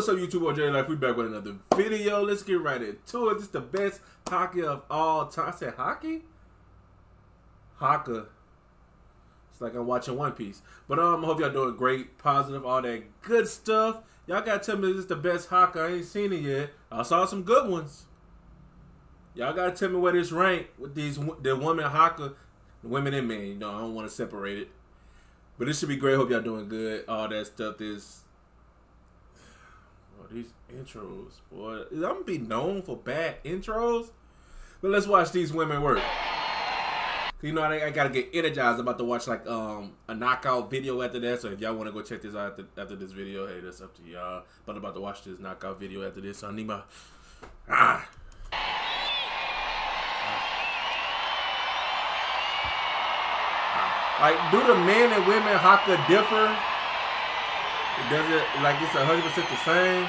what's up, YouTube? Or J Life. We back with another video. Let's get right into it. This is the best hockey of all time. I said hockey? Haka. It's like I'm watching One Piece. But um, I hope y'all doing great, positive, all that good stuff. Y'all gotta tell me this is the best hockey. I ain't seen it yet. I saw some good ones. Y'all gotta tell me where this rank with these the women hockey, women and men. You know, I don't want to separate it. But this should be great. Hope y'all doing good. All that stuff is these intros, boy. I'm gonna be known for bad intros. But let's watch these women work. You know, I, I, gotta get energized. I'm about to watch like um a knockout video after that. So if y'all want to go check this out after, after this video, hey, that's up to y'all. But I'm about to watch this knockout video after this. So I need my ah. Like, do the men and women haka differ? Does it like it's hundred percent the same?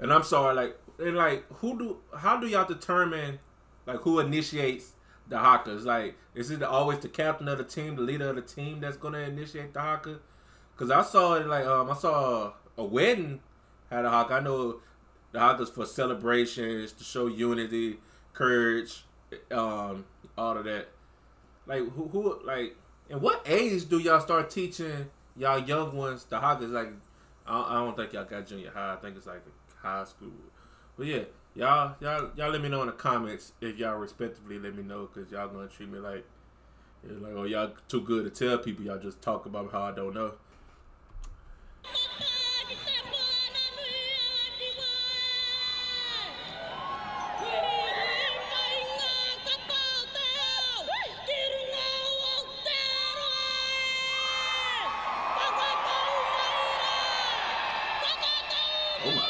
And I'm sorry, like, and like, who do? How do y'all determine, like, who initiates the haka? Like, is it always the captain of the team, the leader of the team, that's gonna initiate the haka? Because I saw it, like, um, I saw a wedding had a haka. I know the haka's for celebrations to show unity, courage, um, all of that. Like, who, who, like, and what age do y'all start teaching y'all young ones the hakas? Like, I, I don't think y'all got junior high. I think it's like high school. But yeah, y'all y'all y'all let me know in the comments if y'all respectively let me know because y'all gonna treat me like like oh y'all too good to tell people. Y'all just talk about how I don't know.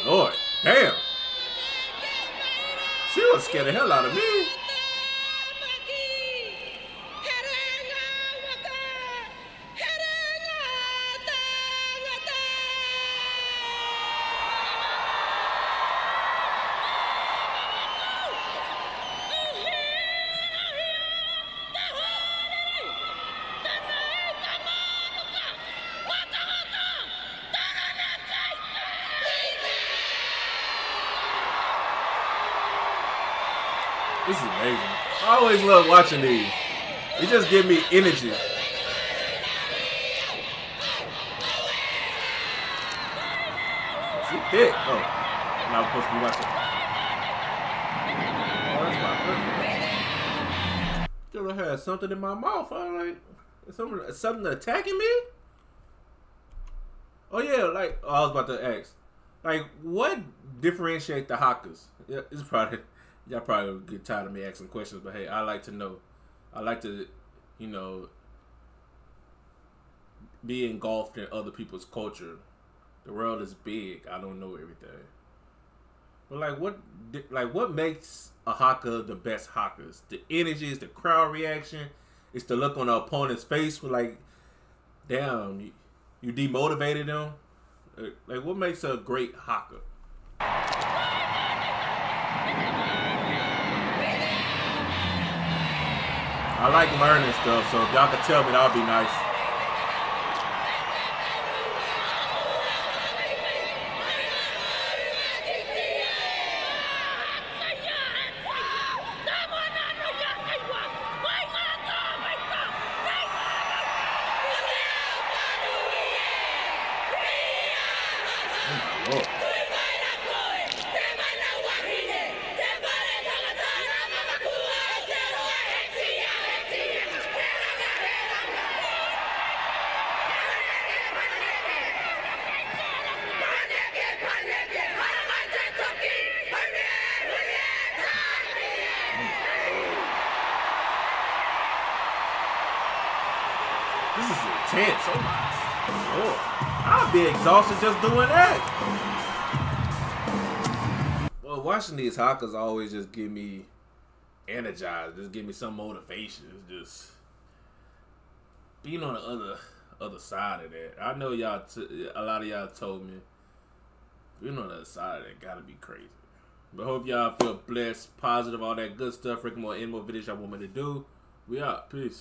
Lord. Damn. She was scared the hell out of me. This is amazing. I always love watching these. They just give me energy. She hit. Oh, now I'm supposed to be watching. Oh, that's my first Still had something in my mouth. I'm like, something, something attacking me. Oh yeah, like oh, I was about to ask, like what differentiate the hakas? Yeah, it's probably y'all probably get tired of me asking questions, but hey, I like to know. I like to, you know, be engulfed in other people's culture. The world is big. I don't know everything. But like, what, like, what makes a haka the best hakas? The energy is the crowd reaction. It's the look on the opponent's face. With like, damn, you, you demotivated them. Uh, like, what makes a great haka? I like learning stuff, so if y'all could tell me, that would be nice. Oh, This is intense. Oh my lord. I'll be exhausted just doing that. Well, watching these hakas always just give me energized. Just give me some motivation. It's just being on the other other side of that. I know y'all. a lot of y'all told me being on the other side of that gotta be crazy. But hope y'all feel blessed, positive, all that good stuff. Freaking more and more videos y'all want me to do. We out. Peace.